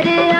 कर